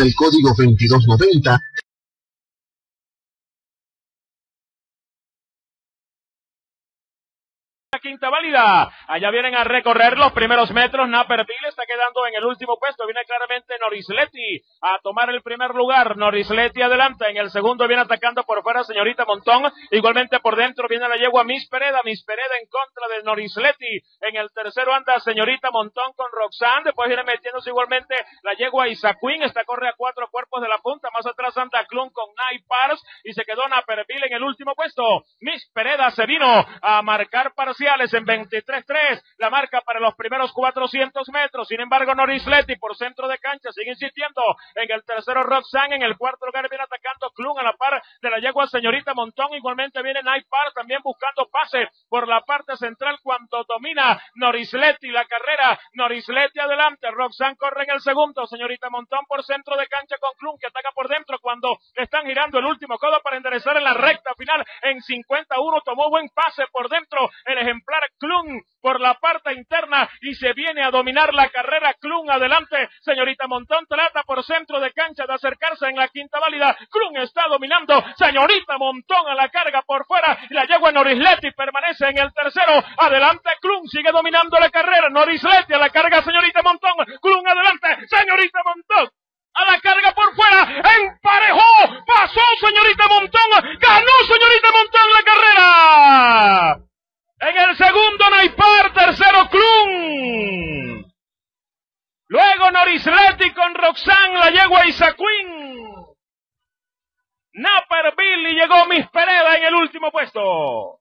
el código 2290 quinta válida. Allá vienen a recorrer los primeros metros. Naperville está quedando en el último puesto. Viene claramente Norisletti a tomar el primer lugar. Norisletti adelante. En el segundo viene atacando por fuera señorita Montón. Igualmente por dentro viene la yegua Miss Pereda. Miss Pereda en contra de Norisletti. En el tercero anda señorita Montón con Roxanne. Después viene metiéndose igualmente la yegua Isaquín. Esta corre a cuatro cuerpos de la punta. Más atrás anda Clun con Night Pars. Y se quedó Naperville en el último puesto. Miss Pereda se vino a marcar parcial en 23-3, la marca para los primeros 400 metros. Sin embargo, Norisletti por centro de cancha sigue insistiendo en el tercero Roxanne, en el cuarto lugar viene atacando Klum a la par de la yegua señorita Montón. Igualmente viene Park también buscando pase por la parte central cuando domina Norisletti la carrera. Norisletti adelante, Roxanne corre en el segundo, señorita Montón por centro de cancha con Klum que ataca por dentro cuando están girando el último codo para enderezar en la recta final en 51. Tomó buen pase por dentro el ejemplar Klum por la parte interna y se viene a dominar la carrera Klum adelante. Señorita Montón trata por centro de cancha de acercarse en la quinta válida. Klum está dominando. Señorita Montón a la carga por fuera y la yegua Norisletti permanece en el tercero. Adelante Klum sigue dominando la carrera. Norisletti a la carga señorita Montón. Klum adelante. Señorita Montón a la carga por fuera, emparejó, pasó señorita Montón, ganó señorita Montón la carrera. En el segundo tercero Luego Norisletti con Roxanne, la yegua Isaquín. Naperville y llegó Miss Pereda en el último puesto.